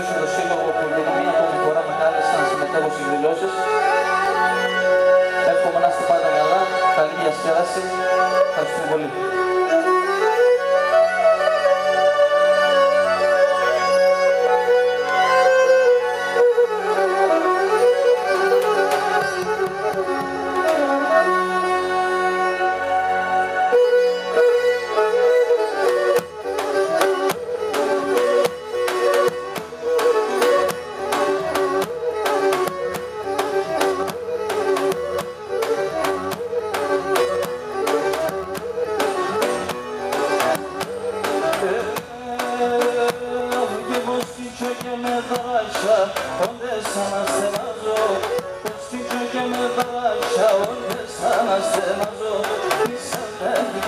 ευχαριστήσω τον Σύλλογο που για μία ακόμη φορά με κάλεσαν να συμμετέχω στις δηλώσεις. Εύχομαι να είστε πάντα καλά. Καλή διασκέδαση. Ευχαριστούμε πολύ. başa Onde sana semazo Posti kökeme başa Onde sana semazo Bir sana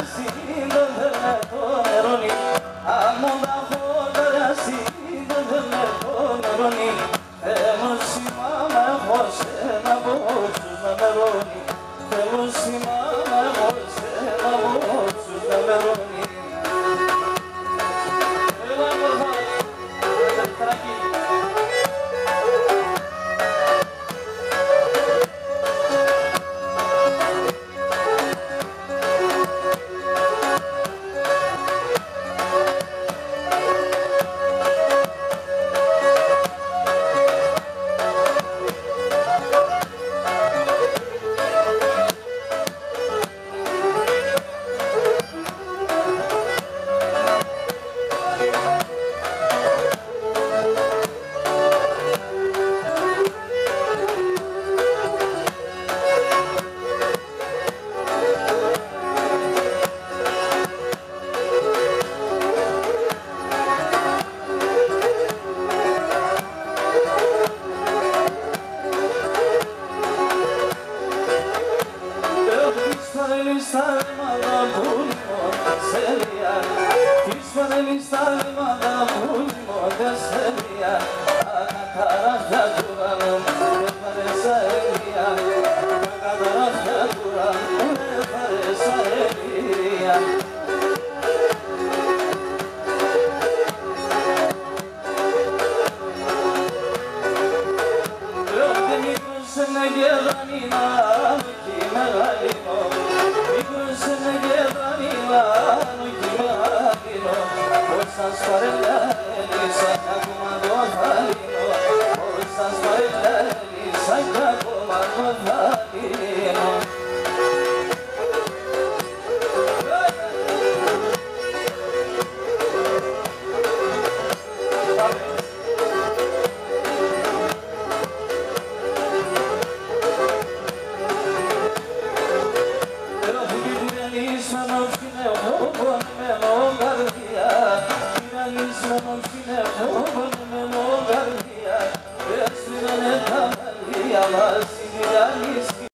I'm on the Sen ne gelanina, kime galimo Sanskar